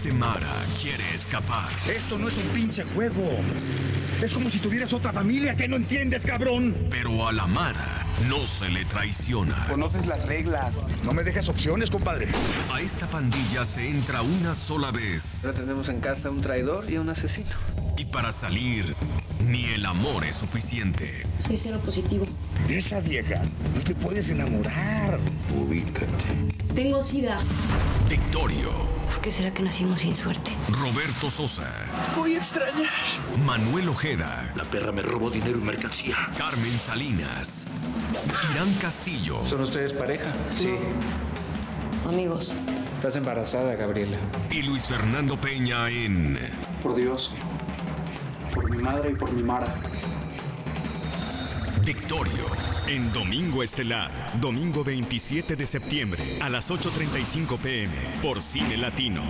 Este Mara quiere escapar. Esto no es un pinche juego. Es como si tuvieras otra familia que no entiendes, cabrón. Pero a la Mara no se le traiciona. Conoces las reglas. No me dejes opciones, compadre. A esta pandilla se entra una sola vez. Ahora tenemos en casa un traidor y un asesino. Y para salir, ni el amor es suficiente. Soy cero positivo. De esa vieja no te puedes enamorar. Ubícate. Tengo sida. Victorio, ¿Por qué será que nacimos sin suerte? Roberto Sosa, Voy a extrañar. Manuel Ojeda, La perra me robó dinero y mercancía. Carmen Salinas, Irán Castillo, ¿Son ustedes pareja? Sí. Amigos. Estás embarazada, Gabriela. y Luis Fernando Peña en Por Dios. Por mi madre y por mi Mara. Victorio. En Domingo Estelar, domingo 27 de septiembre a las 8.35 pm por Cine Latino.